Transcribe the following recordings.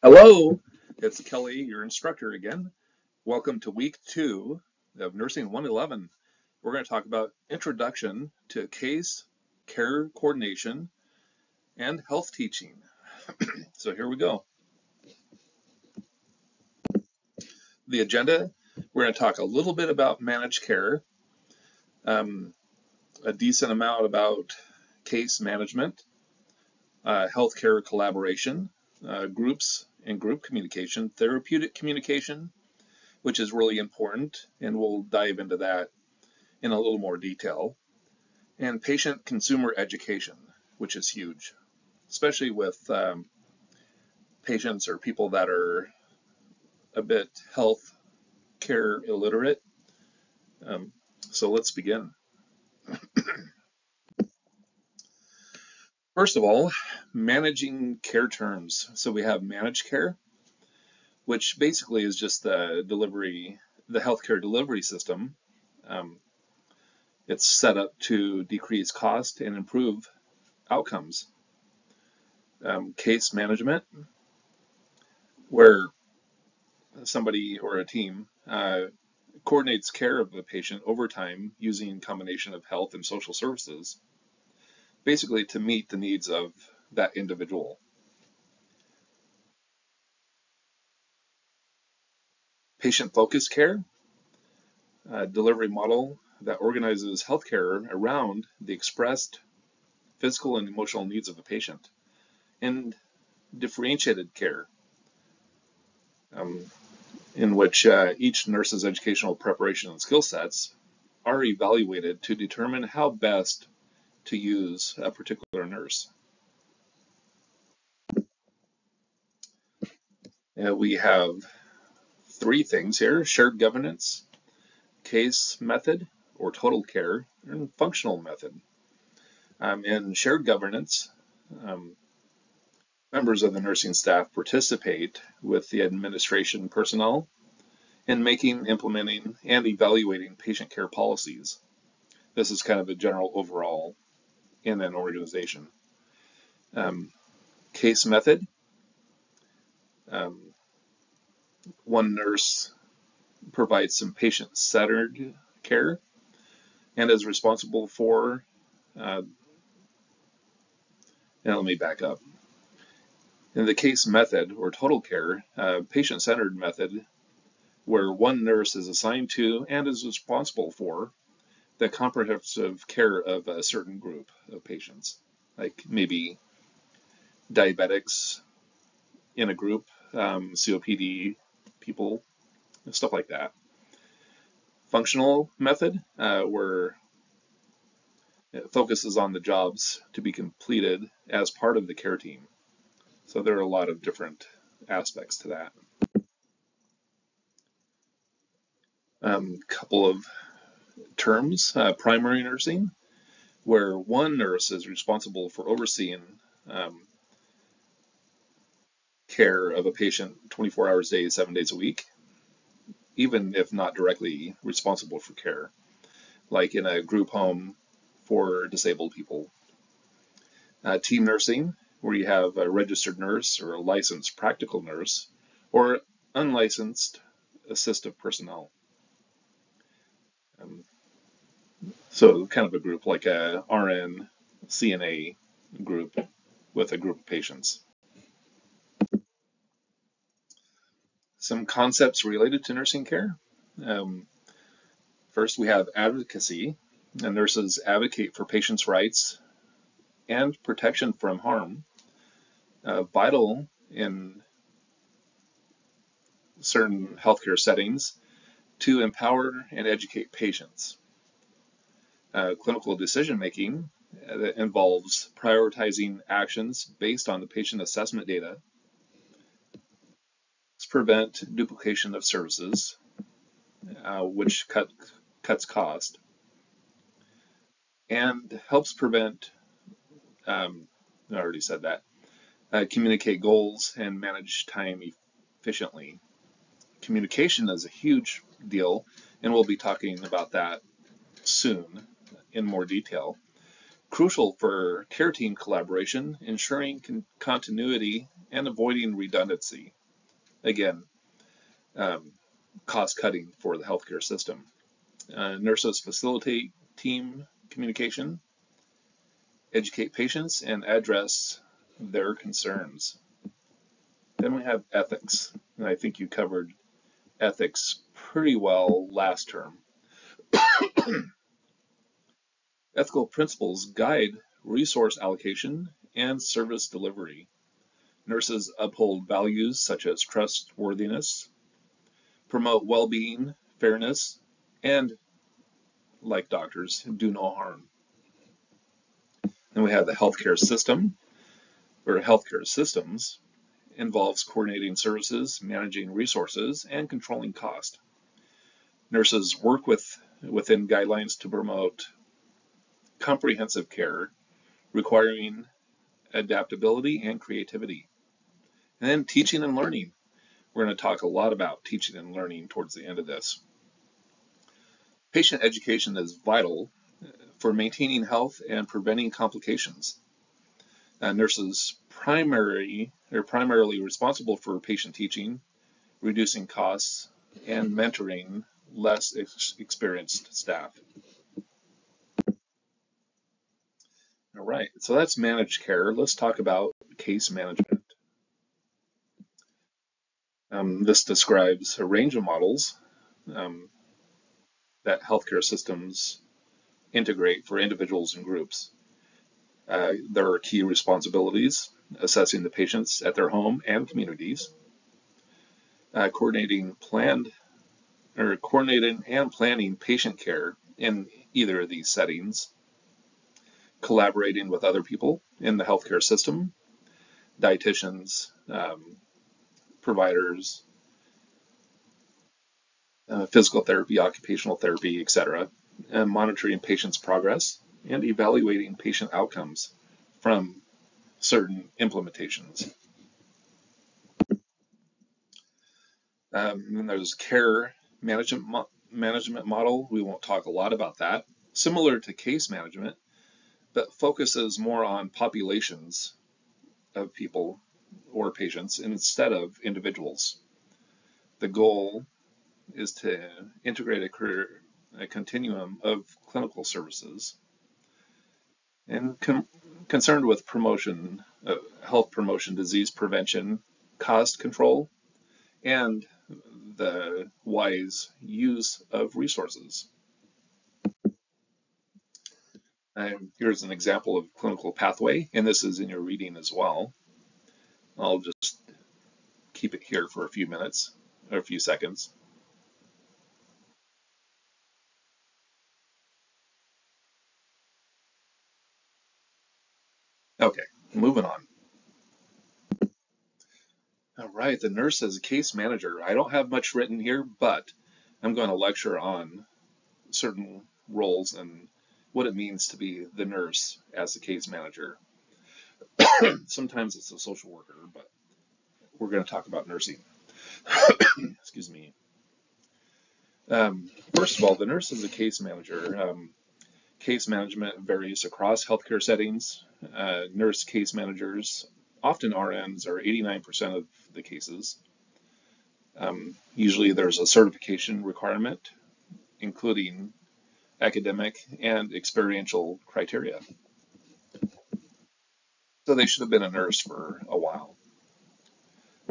Hello, it's Kelly, your instructor again. Welcome to week two of Nursing 111. We're going to talk about introduction to case, care coordination, and health teaching. so here we go. The agenda, we're going to talk a little bit about managed care, um, a decent amount about case management, uh, healthcare collaboration, uh, groups and group communication, therapeutic communication, which is really important, and we'll dive into that in a little more detail, and patient consumer education, which is huge, especially with um, patients or people that are a bit health care illiterate. Um, so let's begin. First of all, managing care terms. So we have managed care, which basically is just the delivery, the healthcare delivery system. Um, it's set up to decrease cost and improve outcomes. Um, case management, where somebody or a team uh, coordinates care of a patient over time using a combination of health and social services basically to meet the needs of that individual. Patient-focused care, a delivery model that organizes healthcare around the expressed physical and emotional needs of the patient. And differentiated care, um, in which uh, each nurse's educational preparation and skill sets are evaluated to determine how best to use a particular nurse. And we have three things here, shared governance, case method or total care, and functional method. Um, in shared governance, um, members of the nursing staff participate with the administration personnel in making, implementing, and evaluating patient care policies. This is kind of a general overall in an organization. Um, case method. Um, one nurse provides some patient-centered care and is responsible for, uh, and let me back up. In the case method or total care, uh, patient-centered method, where one nurse is assigned to and is responsible for the comprehensive care of a certain group of patients, like maybe diabetics in a group, um, COPD people, stuff like that. Functional method, uh, where it focuses on the jobs to be completed as part of the care team. So there are a lot of different aspects to that. A um, couple of terms, uh, primary nursing, where one nurse is responsible for overseeing um, care of a patient 24 hours a day, seven days a week, even if not directly responsible for care, like in a group home for disabled people. Uh, team nursing, where you have a registered nurse or a licensed practical nurse, or unlicensed assistive personnel. Um, so kind of a group like a RN, CNA group with a group of patients. Some concepts related to nursing care. Um, first, we have advocacy. And nurses advocate for patients' rights and protection from harm. Uh, vital in certain healthcare settings to empower and educate patients. Uh, clinical decision making uh, that involves prioritizing actions based on the patient assessment data. Let's prevent duplication of services, uh, which cut, cuts cost, and helps prevent, um, I already said that, uh, communicate goals and manage time efficiently communication is a huge deal, and we'll be talking about that soon in more detail. Crucial for care team collaboration, ensuring con continuity and avoiding redundancy. Again, um, cost cutting for the healthcare system. Uh, nurses facilitate team communication, educate patients, and address their concerns. Then we have ethics, and I think you covered ethics pretty well last term. Ethical principles guide resource allocation and service delivery. Nurses uphold values such as trustworthiness, promote well-being, fairness, and, like doctors, do no harm. Then we have the healthcare system, or healthcare systems, involves coordinating services, managing resources, and controlling cost. Nurses work with within guidelines to promote comprehensive care requiring adaptability and creativity. And then teaching and learning. We're going to talk a lot about teaching and learning towards the end of this. Patient education is vital for maintaining health and preventing complications. Uh, nurses primary are primarily responsible for patient teaching, reducing costs, and mentoring less ex experienced staff. All right, so that's managed care. Let's talk about case management. Um, this describes a range of models um, that healthcare systems integrate for individuals and groups. Uh, there are key responsibilities, assessing the patients at their home and communities, uh, coordinating planned or coordinating and planning patient care in either of these settings, collaborating with other people in the healthcare system, dietitians, um, providers, uh, physical therapy, occupational therapy, etc., and monitoring patients' progress and evaluating patient outcomes from certain implementations. Um, and there's care management mo management model. We won't talk a lot about that. Similar to case management, but focuses more on populations of people or patients instead of individuals. The goal is to integrate a, career, a continuum of clinical services and concerned with promotion, uh, health promotion, disease prevention, cost control, and the wise use of resources. And here's an example of clinical pathway, and this is in your reading as well. I'll just keep it here for a few minutes, or a few seconds. Okay, moving on. The nurse as a case manager. I don't have much written here, but I'm going to lecture on certain roles and what it means to be the nurse as a case manager. Sometimes it's a social worker, but we're going to talk about nursing. Excuse me. Um, first of all, the nurse is a case manager. Um, case management varies across healthcare settings. Uh, nurse case managers, often RNs, are 89% of the cases. Um, usually there's a certification requirement, including academic and experiential criteria. So they should have been a nurse for a while.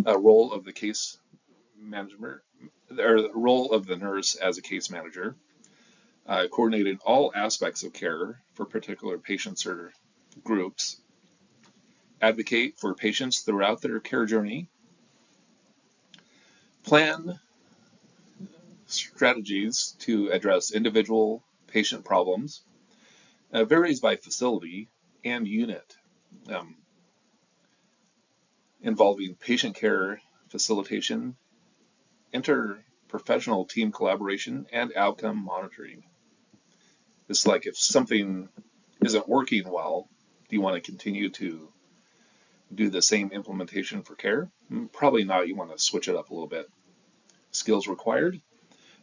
A role of the case manager, or the role of the nurse as a case manager, uh, coordinating all aspects of care for particular patients or groups, advocate for patients throughout their care journey, plan strategies to address individual patient problems, uh, varies by facility and unit, um, involving patient care facilitation, interprofessional team collaboration, and outcome monitoring. It's like if something isn't working well, do you want to continue to do the same implementation for care? Mm, probably not. You want to switch it up a little bit. Skills required.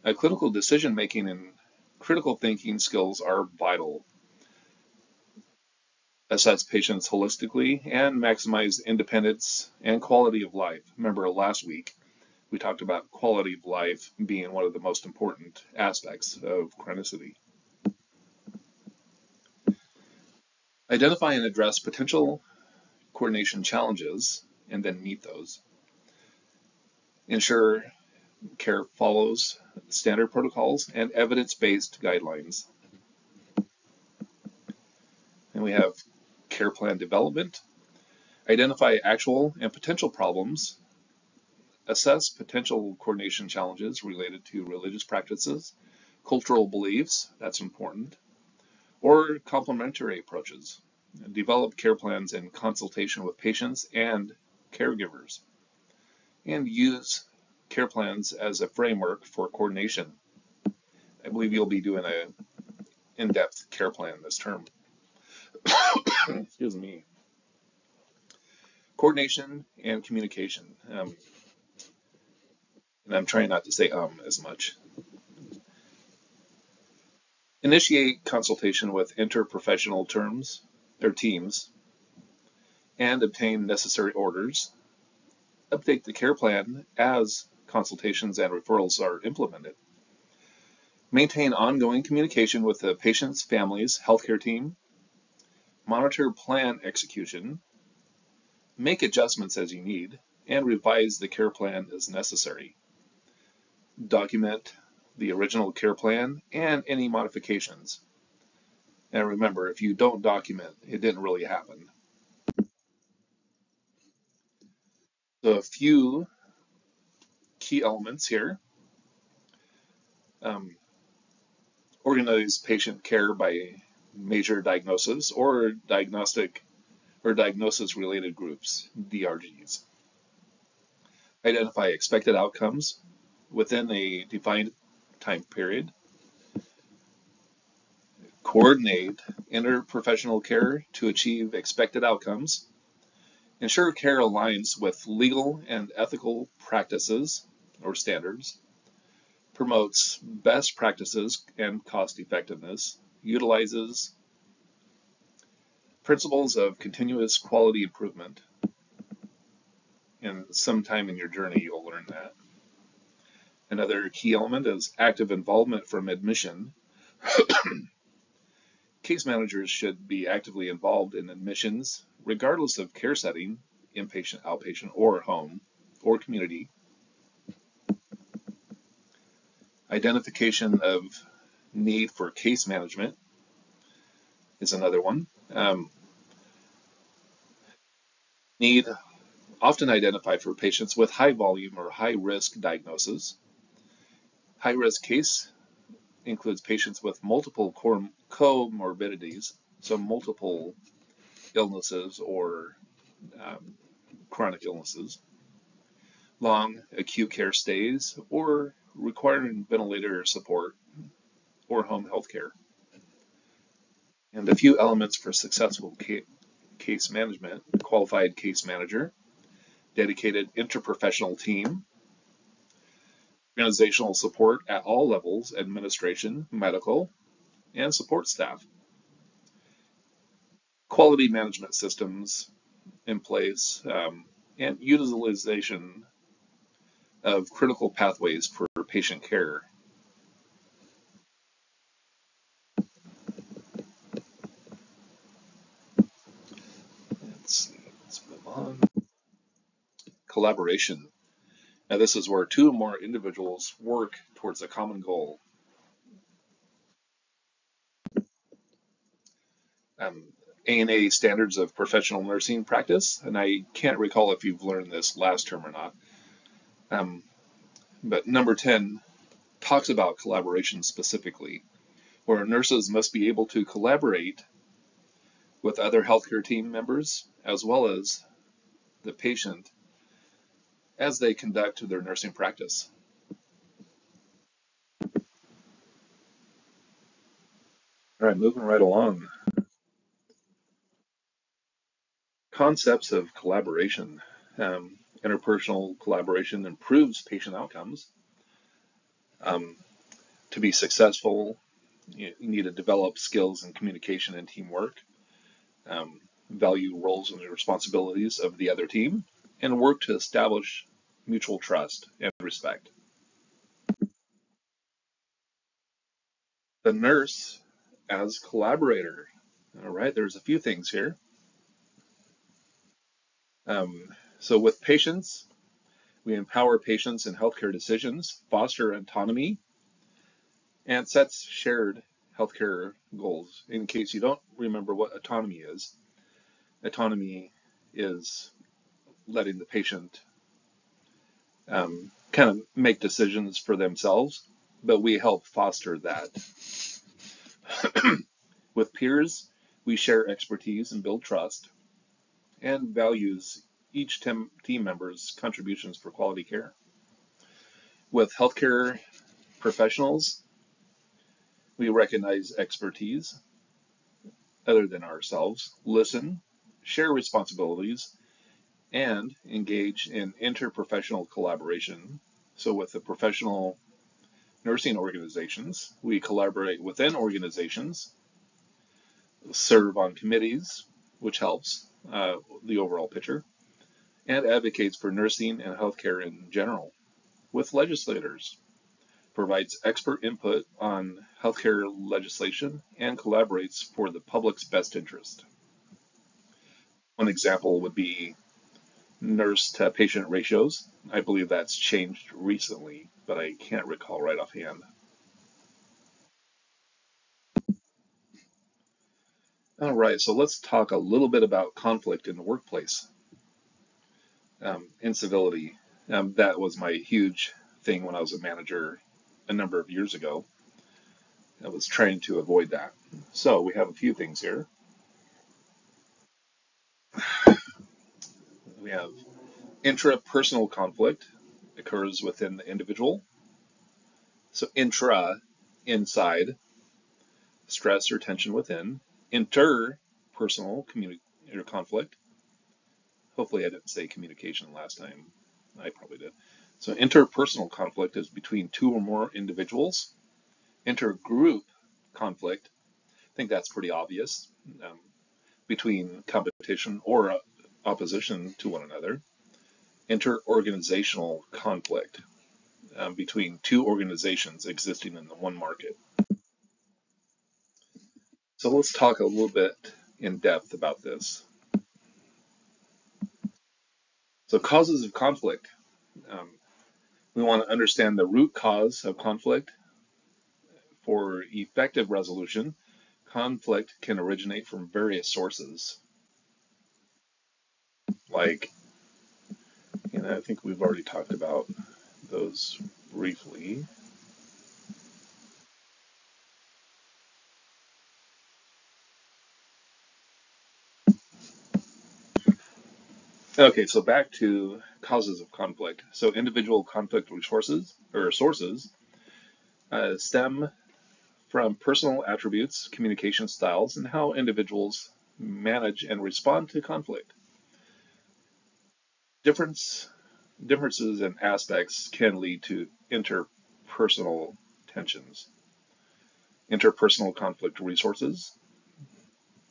Uh, clinical decision making and critical thinking skills are vital. assess patients holistically, and maximize independence and quality of life. Remember last week, we talked about quality of life being one of the most important aspects of chronicity. Identify and address potential coordination challenges and then meet those. Ensure care follows standard protocols and evidence-based guidelines. And we have care plan development, identify actual and potential problems, assess potential coordination challenges related to religious practices, cultural beliefs, that's important, or complementary approaches. Develop care plans in consultation with patients and caregivers. And use care plans as a framework for coordination. I believe you'll be doing a in-depth care plan this term. Excuse me. Coordination and communication. Um, and I'm trying not to say um as much. Initiate consultation with interprofessional terms or teams and obtain necessary orders. Update the care plan as consultations and referrals are implemented. Maintain ongoing communication with the patient's family's healthcare team. Monitor plan execution. Make adjustments as you need and revise the care plan as necessary. Document the original care plan and any modifications. And remember, if you don't document, it didn't really happen. So a few key elements here. Um, organize patient care by major diagnosis or diagnostic or diagnosis related groups, DRGs. Identify expected outcomes within a defined time period. Coordinate interprofessional care to achieve expected outcomes. Ensure care aligns with legal and ethical practices or standards. Promotes best practices and cost effectiveness. Utilizes principles of continuous quality improvement. And sometime in your journey, you'll learn that. Another key element is active involvement from admission. Case managers should be actively involved in admissions, regardless of care setting, inpatient, outpatient, or home, or community. Identification of need for case management is another one. Um, need often identified for patients with high volume or high risk diagnosis. High-risk case includes patients with multiple comorbidities, so multiple illnesses or um, chronic illnesses, long acute care stays, or requiring ventilator support or home health care. And a few elements for successful case management, qualified case manager, dedicated interprofessional team, organizational support at all levels, administration, medical, and support staff. Quality management systems in place, um, and utilization of critical pathways for patient care. Let's see, let's move on. Collaboration now this is where two or more individuals work towards a common goal. Um, ANA standards of professional nursing practice, and I can't recall if you've learned this last term or not. Um, but number 10 talks about collaboration specifically, where nurses must be able to collaborate with other healthcare team members as well as the patient as they conduct their nursing practice. All right, moving right along. Concepts of collaboration. Um, interpersonal collaboration improves patient outcomes. Um, to be successful, you need to develop skills in communication and teamwork. um, value roles and responsibilities of the other team, and work to establish mutual trust and respect. The nurse as collaborator. All right, there's a few things here. Um, so with patients, we empower patients in healthcare decisions, foster autonomy, and sets shared healthcare goals. In case you don't remember what autonomy is, autonomy is letting the patient um, kind of make decisions for themselves, but we help foster that. With peers, we share expertise and build trust and values each team, team member's contributions for quality care. With healthcare professionals, we recognize expertise other than ourselves, listen, share responsibilities, and engage in interprofessional collaboration. So, with the professional nursing organizations, we collaborate within organizations, serve on committees, which helps uh, the overall picture, and advocates for nursing and healthcare in general. With legislators, provides expert input on healthcare legislation, and collaborates for the public's best interest. One example would be nurse to patient ratios. I believe that's changed recently, but I can't recall right offhand. All right, so let's talk a little bit about conflict in the workplace. Um, incivility, um, that was my huge thing when I was a manager a number of years ago. I was trying to avoid that. So we have a few things here. We have intrapersonal conflict occurs within the individual. So intra, inside, stress or tension within. Interpersonal conflict. Hopefully I didn't say communication last time. I probably did. So interpersonal conflict is between two or more individuals. Intergroup conflict, I think that's pretty obvious, um, between competition or opposition to one another. Interorganizational conflict um, between two organizations existing in the one market. So let's talk a little bit in depth about this. So causes of conflict. Um, we want to understand the root cause of conflict. For effective resolution, conflict can originate from various sources. Like, know, I think we've already talked about those briefly. Okay, so back to causes of conflict. So individual conflict resources or sources uh, stem from personal attributes, communication styles, and how individuals manage and respond to conflict. Difference, differences in aspects can lead to interpersonal tensions. Interpersonal conflict resources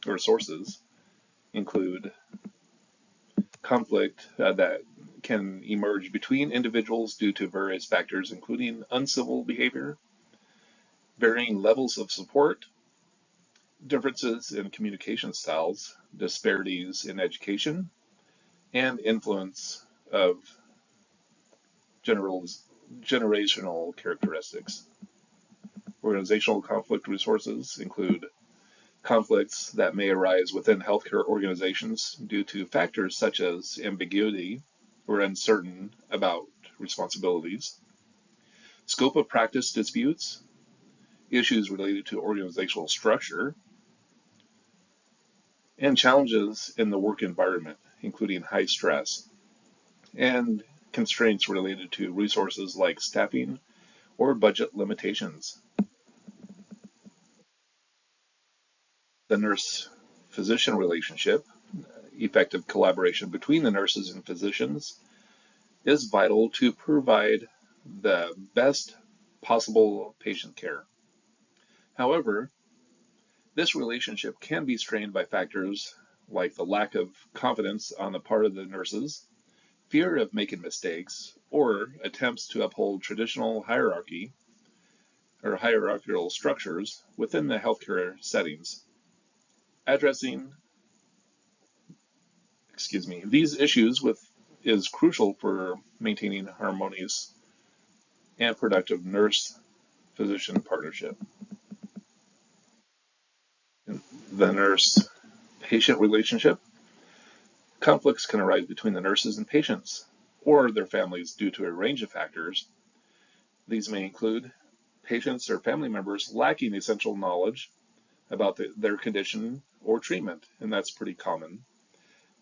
or sources include conflict uh, that can emerge between individuals due to various factors, including uncivil behavior, varying levels of support, differences in communication styles, disparities in education, and influence of general, generational characteristics. Organizational conflict resources include conflicts that may arise within healthcare organizations due to factors such as ambiguity or uncertain about responsibilities, scope of practice disputes, issues related to organizational structure, and challenges in the work environment, including high stress, and constraints related to resources like staffing or budget limitations. the nurse physician relationship, effective collaboration between the nurses and physicians, is vital to provide the best possible patient care. However, this relationship can be strained by factors like the lack of confidence on the part of the nurses, fear of making mistakes, or attempts to uphold traditional hierarchy or hierarchical structures within the healthcare settings. Addressing excuse me, these issues with is crucial for maintaining harmonious and productive nurse physician partnership. The nurse patient relationship. Conflicts can arise between the nurses and patients or their families due to a range of factors. These may include patients or family members lacking essential knowledge about the, their condition or treatment, and that's pretty common.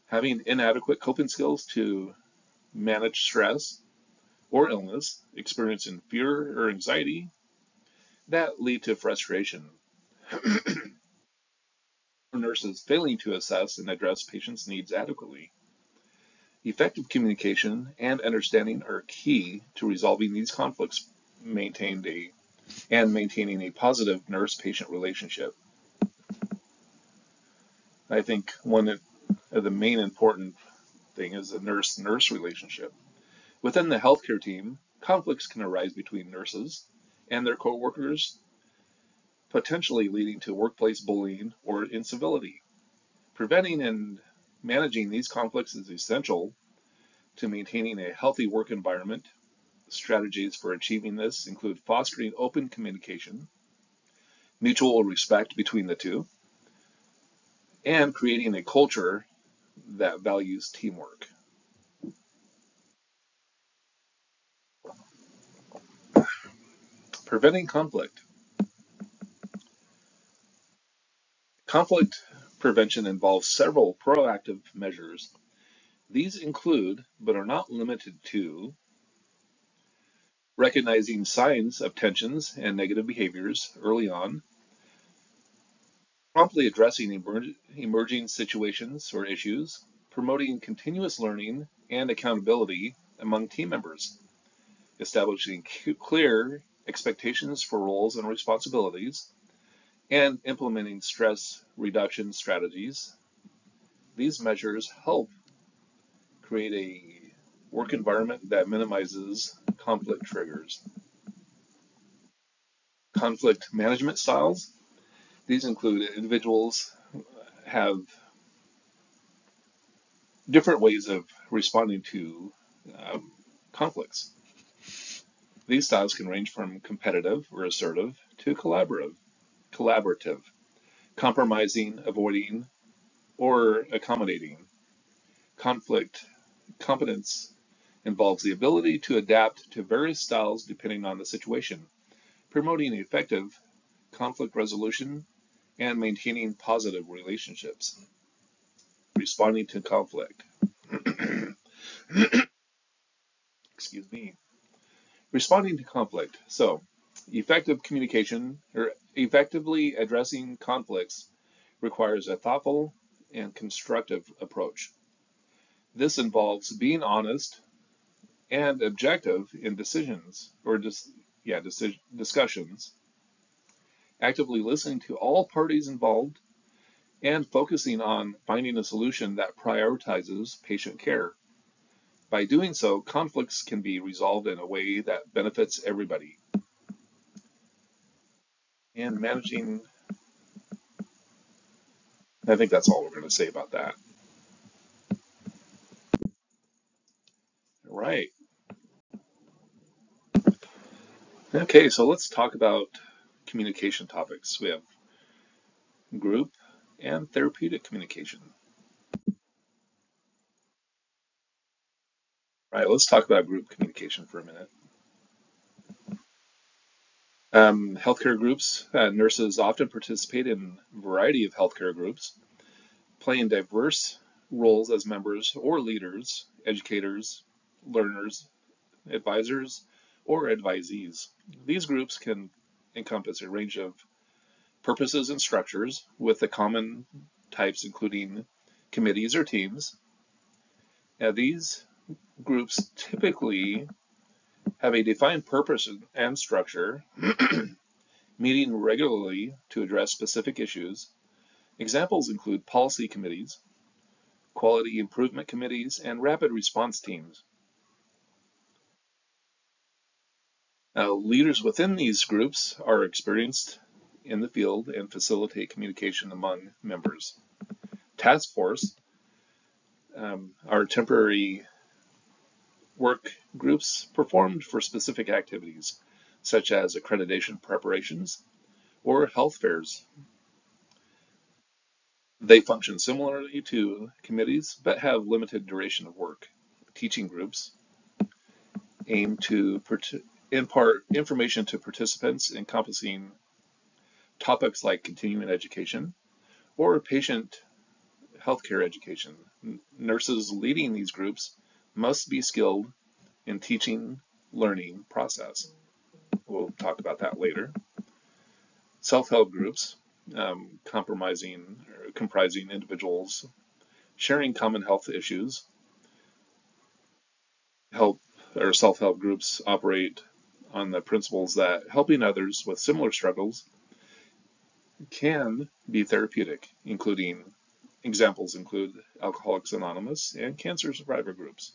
Having inadequate coping skills to manage stress or illness, experiencing fear or anxiety, that lead to frustration. Nurses failing to assess and address patients' needs adequately. Effective communication and understanding are key to resolving these conflicts maintained a, and maintaining a positive nurse-patient relationship. I think one of the main important thing is the nurse-nurse relationship. Within the healthcare team, conflicts can arise between nurses and their coworkers, potentially leading to workplace bullying or incivility. Preventing and managing these conflicts is essential to maintaining a healthy work environment. Strategies for achieving this include fostering open communication, mutual respect between the two, and creating a culture that values teamwork. Preventing conflict. Conflict prevention involves several proactive measures. These include, but are not limited to, recognizing signs of tensions and negative behaviors early on, promptly addressing emer emerging situations or issues, promoting continuous learning and accountability among team members, establishing clear expectations for roles and responsibilities, and implementing stress reduction strategies. These measures help create a work environment that minimizes conflict triggers. Conflict management styles. These include individuals have different ways of responding to um, conflicts. These styles can range from competitive or assertive to collaborative, collaborative, compromising, avoiding, or accommodating. Conflict competence involves the ability to adapt to various styles depending on the situation, promoting effective conflict resolution and maintaining positive relationships. Responding to conflict. Excuse me. Responding to conflict. So, effective communication or effectively addressing conflicts requires a thoughtful and constructive approach. This involves being honest and objective in decisions or dis, yeah, discussions, actively listening to all parties involved, and focusing on finding a solution that prioritizes patient care. By doing so, conflicts can be resolved in a way that benefits everybody. And managing, I think that's all we're going to say about that. All right. Okay, so let's talk about communication topics. We have group and therapeutic communication. All right, let's talk about group communication for a minute. Um, healthcare groups, uh, nurses often participate in a variety of healthcare groups, playing diverse roles as members or leaders, educators, learners, advisors, or advisees. These groups can encompass a range of purposes and structures with the common types including committees or teams. Now, these groups typically have a defined purpose and structure, meeting regularly to address specific issues. Examples include policy committees, quality improvement committees, and rapid response teams. Now, leaders within these groups are experienced in the field and facilitate communication among members. Task force um, are temporary work groups performed for specific activities, such as accreditation preparations or health fairs. They function similarly to committees, but have limited duration of work. Teaching groups aim to impart information to participants encompassing topics like continuing education or patient healthcare education. Nurses leading these groups must be skilled in teaching learning process. We'll talk about that later. Self-help groups, um, compromising comprising individuals sharing common health issues, help or self-help groups operate on the principles that helping others with similar struggles can be therapeutic, including examples include Alcoholics Anonymous and cancer survivor groups.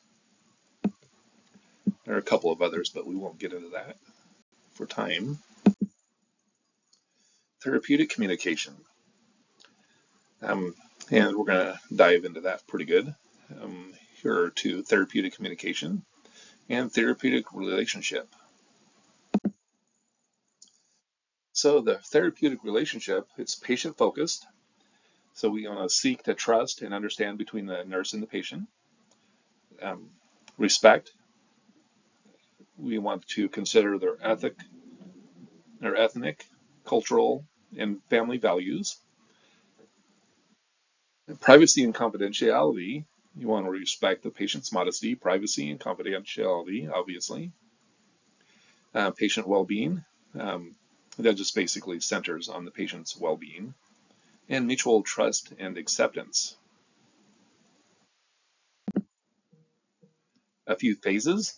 There are a couple of others, but we won't get into that for time. Therapeutic communication. Um, and we're going to dive into that pretty good. Um, here are two therapeutic communication and therapeutic relationship. So the therapeutic relationship, it's patient focused. So we want to seek to trust and understand between the nurse and the patient. Um, respect. We want to consider their ethic, their ethnic, cultural, and family values. Privacy and confidentiality. You want to respect the patient's modesty, privacy, and confidentiality, obviously. Uh, patient well-being. Um, that just basically centers on the patient's well-being. And mutual trust and acceptance. A few phases.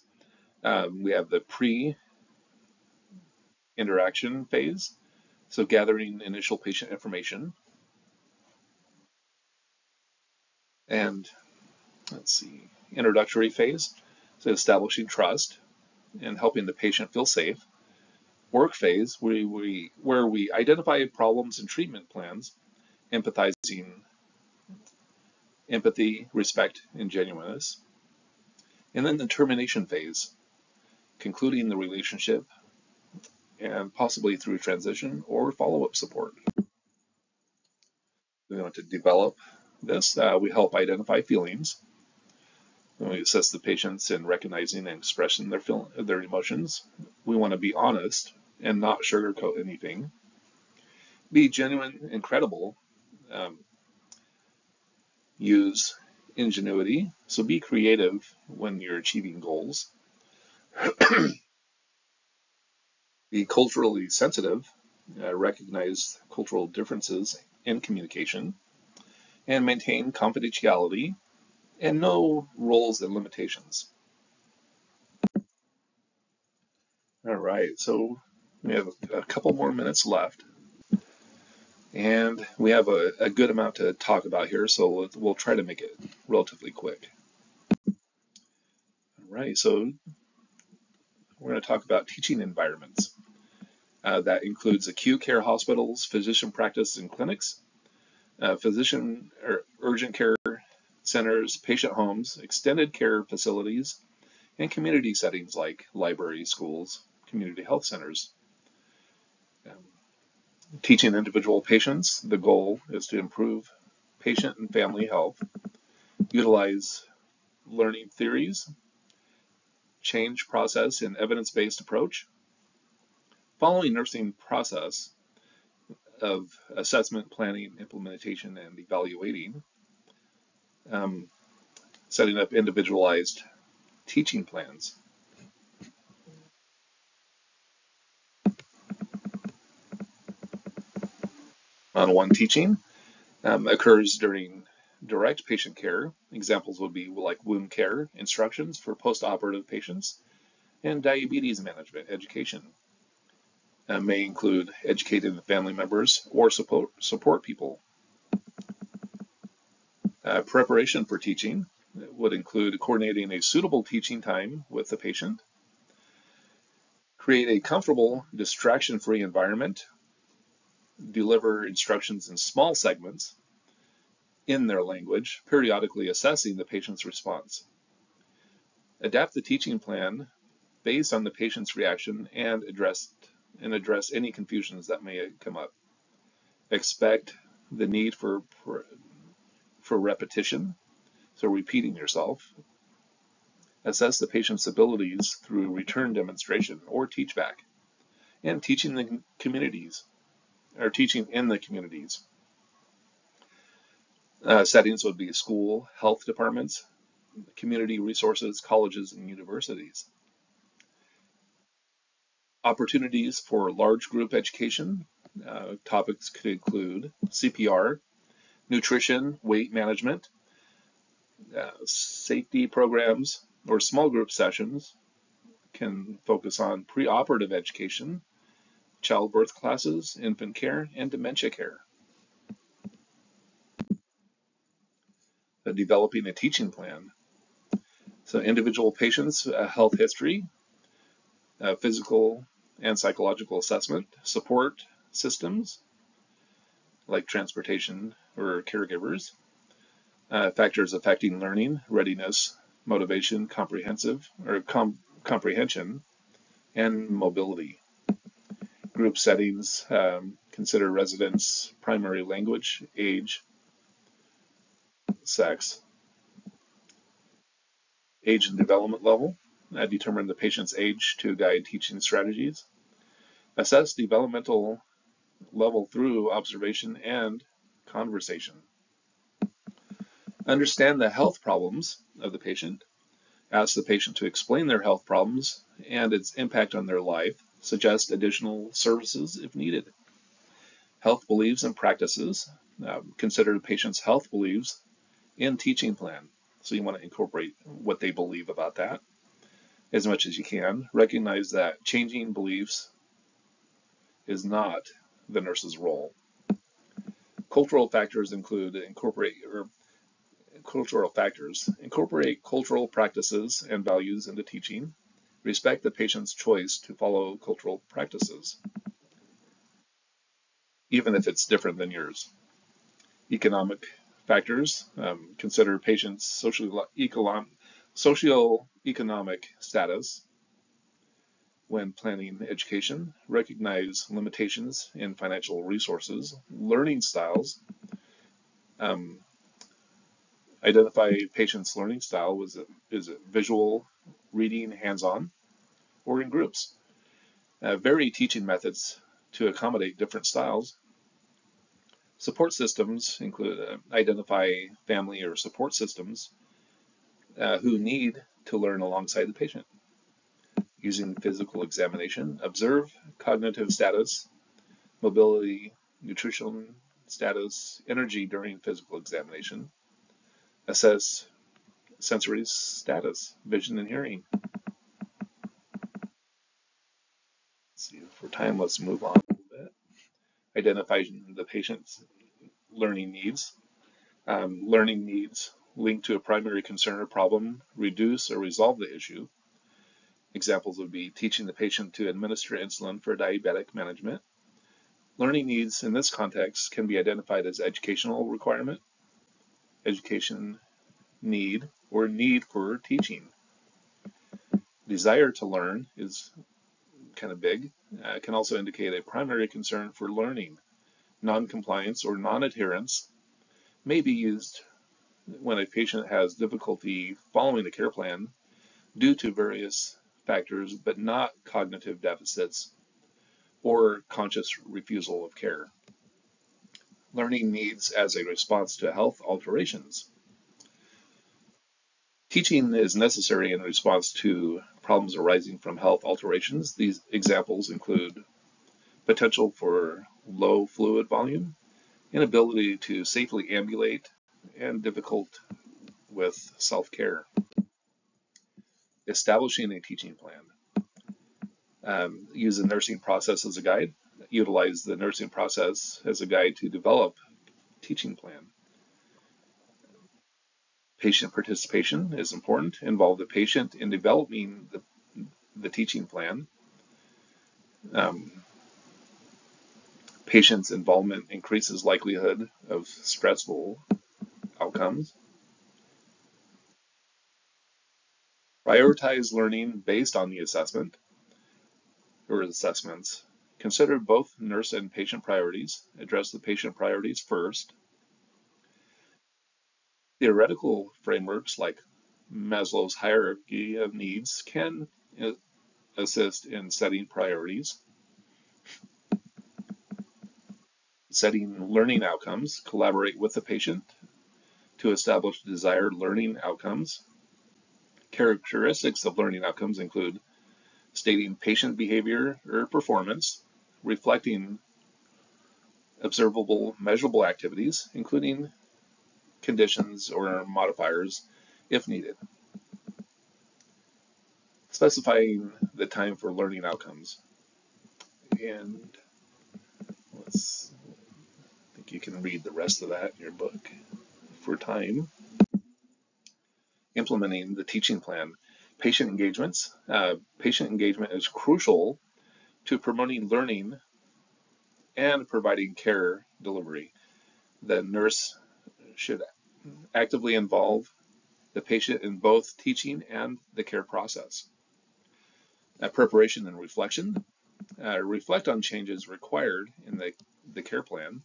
Um, we have the pre-interaction phase, so gathering initial patient information. And let's see, introductory phase, so establishing trust and helping the patient feel safe work phase we, where we identify problems and treatment plans, empathizing, empathy, respect, and genuineness. And then the termination phase, concluding the relationship and possibly through transition or follow-up support. We want to develop this. Uh, we help identify feelings. we assess the patients in recognizing and expressing their, feel their emotions. We want to be honest and not sugarcoat anything. Be genuine and credible. Um, use ingenuity. So be creative when you're achieving goals. be culturally sensitive. Uh, recognize cultural differences in communication. And maintain confidentiality and know roles and limitations. All right, so we have a couple more minutes left. And we have a, a good amount to talk about here, so we'll try to make it relatively quick. All right, so we're going to talk about teaching environments. Uh, that includes acute care hospitals, physician practice and clinics, uh, physician or urgent care centers, patient homes, extended care facilities, and community settings like libraries, schools, community health centers teaching individual patients. The goal is to improve patient and family health, utilize learning theories, change process and evidence-based approach, following nursing process of assessment, planning, implementation, and evaluating, um, setting up individualized teaching plans. one-on-one teaching um, occurs during direct patient care. Examples would be like wound care instructions for post-operative patients and diabetes management education. Uh, may include educating the family members or support, support people. Uh, preparation for teaching would include coordinating a suitable teaching time with the patient, create a comfortable, distraction-free environment, deliver instructions in small segments in their language, periodically assessing the patient's response. Adapt the teaching plan based on the patient's reaction and address and address any confusions that may come up. Expect the need for for, for repetition, so repeating yourself. Assess the patient's abilities through return demonstration or teach back, and teaching the communities or teaching in the communities. Uh, settings would be school, health departments, community resources, colleges, and universities. Opportunities for large group education. Uh, topics could include CPR, nutrition, weight management, uh, safety programs, or small group sessions can focus on preoperative education, childbirth classes, infant care, and dementia care. Developing a teaching plan. So individual patients' uh, health history, uh, physical and psychological assessment, support systems like transportation or caregivers, uh, factors affecting learning, readiness, motivation, comprehensive or com comprehension, and mobility. Group settings um, consider residents' primary language, age, sex, age and development level, uh, determine the patient's age to guide teaching strategies, assess developmental level through observation and conversation. Understand the health problems of the patient. Ask the patient to explain their health problems and its impact on their life. Suggest additional services if needed. Health beliefs and practices. Uh, consider the patient's health beliefs in teaching plan. So you want to incorporate what they believe about that as much as you can. Recognize that changing beliefs is not the nurse's role. Cultural factors include incorporate or cultural factors incorporate cultural practices and values into teaching. Respect the patient's choice to follow cultural practices, even if it's different than yours. Economic factors. Um, consider patients' social socioeconomic status when planning education. Recognize limitations in financial resources, learning styles. Um, identify patient's learning style. Was it, is it visual, reading, hands-on, or in groups? Uh, vary teaching methods to accommodate different styles Support systems include uh, identify family or support systems uh, who need to learn alongside the patient. Using physical examination, observe cognitive status, mobility, nutrition status, energy during physical examination, assess sensory status, vision and hearing. Let's see, for time, let's move on identify the patient's learning needs. Um, learning needs linked to a primary concern or problem, reduce or resolve the issue. Examples would be teaching the patient to administer insulin for diabetic management. Learning needs in this context can be identified as educational requirement, education need, or need for teaching. Desire to learn is kind of big. Uh, can also indicate a primary concern for learning. Non-compliance or non-adherence may be used when a patient has difficulty following the care plan due to various factors, but not cognitive deficits or conscious refusal of care. Learning needs as a response to health alterations. Teaching is necessary in response to problems arising from health alterations. These examples include potential for low fluid volume, inability to safely ambulate, and difficult with self-care. Establishing a teaching plan. Um, use the nursing process as a guide. Utilize the nursing process as a guide to develop teaching plan. Patient participation is important. Involve the patient in developing the, the teaching plan. Um, patient's involvement increases likelihood of stressful outcomes. Prioritize learning based on the assessment or assessments. Consider both nurse and patient priorities. Address the patient priorities first. Theoretical frameworks like Maslow's hierarchy of needs can assist in setting priorities. Setting learning outcomes, collaborate with the patient to establish desired learning outcomes. Characteristics of learning outcomes include stating patient behavior or performance, reflecting observable, measurable activities, including conditions or modifiers if needed. Specifying the time for learning outcomes. And let's, I think you can read the rest of that in your book for time. Implementing the teaching plan. Patient engagements. Uh, patient engagement is crucial to promoting learning and providing care delivery. The nurse should actively involve the patient in both teaching and the care process. Uh, preparation and reflection. Uh, reflect on changes required in the, the care plan.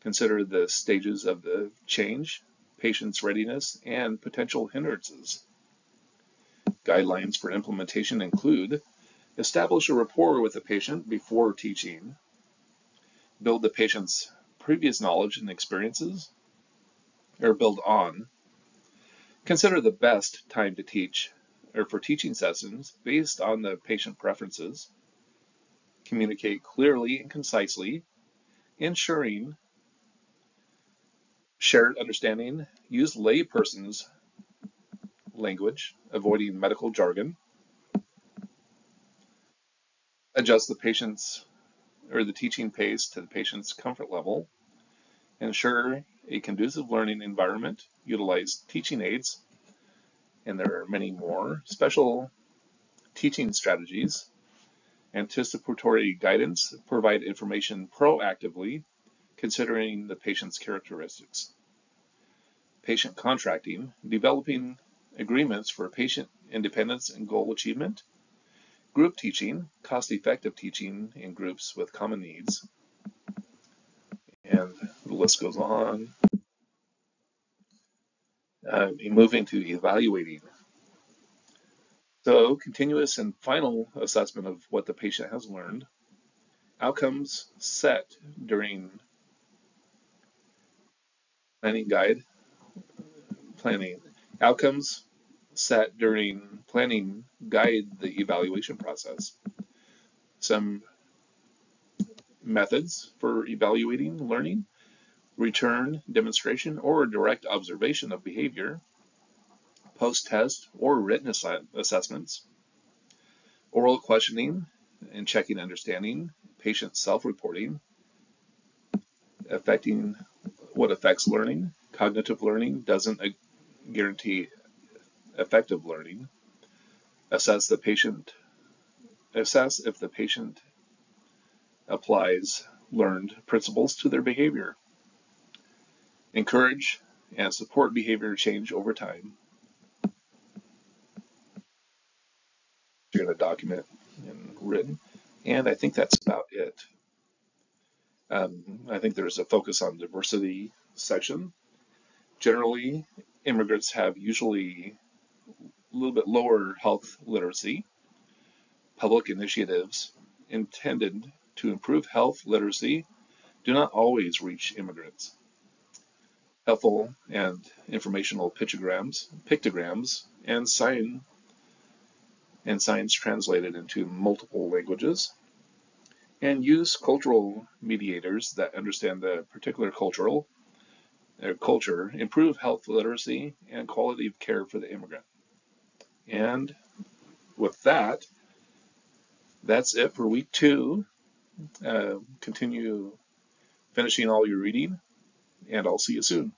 Consider the stages of the change, patient's readiness, and potential hindrances. Guidelines for implementation include establish a rapport with the patient before teaching, build the patient's previous knowledge and experiences, or build on. Consider the best time to teach or for teaching sessions based on the patient preferences. Communicate clearly and concisely, ensuring shared understanding. Use layperson's language, avoiding medical jargon. Adjust the patient's or the teaching pace to the patient's comfort level. Ensure a conducive learning environment, utilize teaching aids, and there are many more, special teaching strategies, anticipatory guidance, provide information proactively, considering the patient's characteristics. Patient contracting, developing agreements for patient independence and goal achievement. Group teaching, cost-effective teaching in groups with common needs and list goes on. Uh, moving to evaluating. So, continuous and final assessment of what the patient has learned. Outcomes set during planning guide, planning. Outcomes set during planning guide the evaluation process. Some methods for evaluating learning, return, demonstration, or direct observation of behavior, post-test or written ass assessments, oral questioning and checking understanding, patient self-reporting, affecting what affects learning, cognitive learning doesn't guarantee effective learning, assess the patient, assess if the patient applies learned principles to their behavior. Encourage and support behavior change over time. You're going to document and written. And I think that's about it. Um, I think there's a focus on diversity section. Generally, immigrants have usually a little bit lower health literacy. Public initiatives intended to improve health literacy do not always reach immigrants. Helpful and informational pictograms, pictograms and sign and signs translated into multiple languages and use cultural mediators that understand the particular cultural uh, culture, improve health literacy and quality of care for the immigrant. And with that, that's it for week two. Uh, continue finishing all your reading, and I'll see you soon.